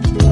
Bye.